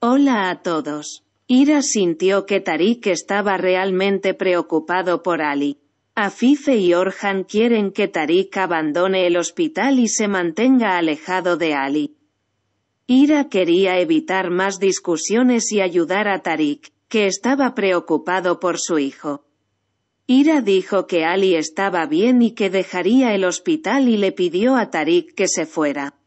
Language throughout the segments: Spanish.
Hola a todos. Ira sintió que Tarik estaba realmente preocupado por Ali. Afife y Orhan quieren que Tarik abandone el hospital y se mantenga alejado de Ali. Ira quería evitar más discusiones y ayudar a Tarik, que estaba preocupado por su hijo. Ira dijo que Ali estaba bien y que dejaría el hospital y le pidió a Tarik que se fuera.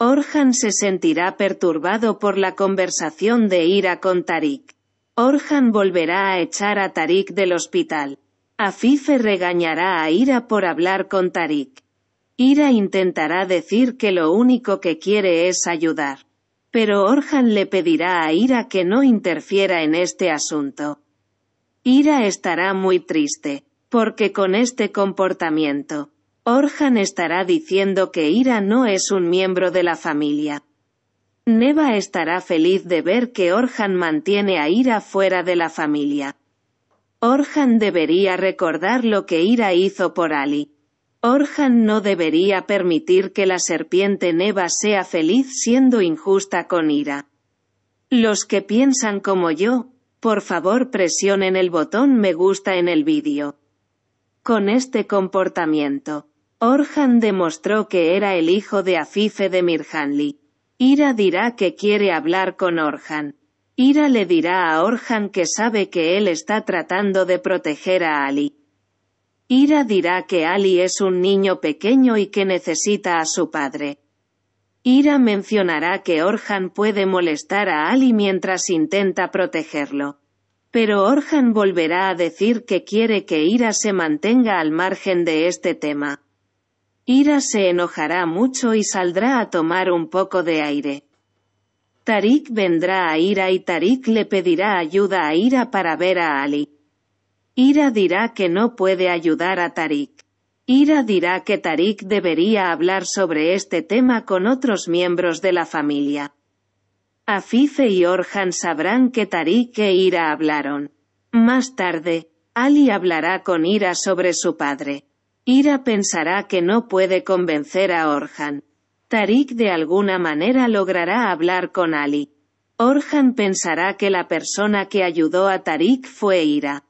Orhan se sentirá perturbado por la conversación de Ira con Tarik. Orhan volverá a echar a Tarik del hospital. Afife regañará a Ira por hablar con Tarik. Ira intentará decir que lo único que quiere es ayudar. Pero Orhan le pedirá a Ira que no interfiera en este asunto. Ira estará muy triste, porque con este comportamiento, Orhan estará diciendo que Ira no es un miembro de la familia. Neva estará feliz de ver que Orhan mantiene a Ira fuera de la familia. Orhan debería recordar lo que Ira hizo por Ali. Orhan no debería permitir que la serpiente Neva sea feliz siendo injusta con Ira. Los que piensan como yo, por favor presionen el botón me gusta en el vídeo. Con este comportamiento, Orhan demostró que era el hijo de Afife de Mirhanli. Ira dirá que quiere hablar con Orhan. Ira le dirá a Orhan que sabe que él está tratando de proteger a Ali. Ira dirá que Ali es un niño pequeño y que necesita a su padre. Ira mencionará que Orhan puede molestar a Ali mientras intenta protegerlo. Pero Orhan volverá a decir que quiere que Ira se mantenga al margen de este tema. Ira se enojará mucho y saldrá a tomar un poco de aire. Tarik vendrá a Ira y Tarik le pedirá ayuda a Ira para ver a Ali. Ira dirá que no puede ayudar a Tarik. Ira dirá que Tarik debería hablar sobre este tema con otros miembros de la familia. Afife y Orhan sabrán que Tarik e Ira hablaron. Más tarde, Ali hablará con Ira sobre su padre. Ira pensará que no puede convencer a Orhan. Tarik de alguna manera logrará hablar con Ali. Orhan pensará que la persona que ayudó a Tarik fue Ira.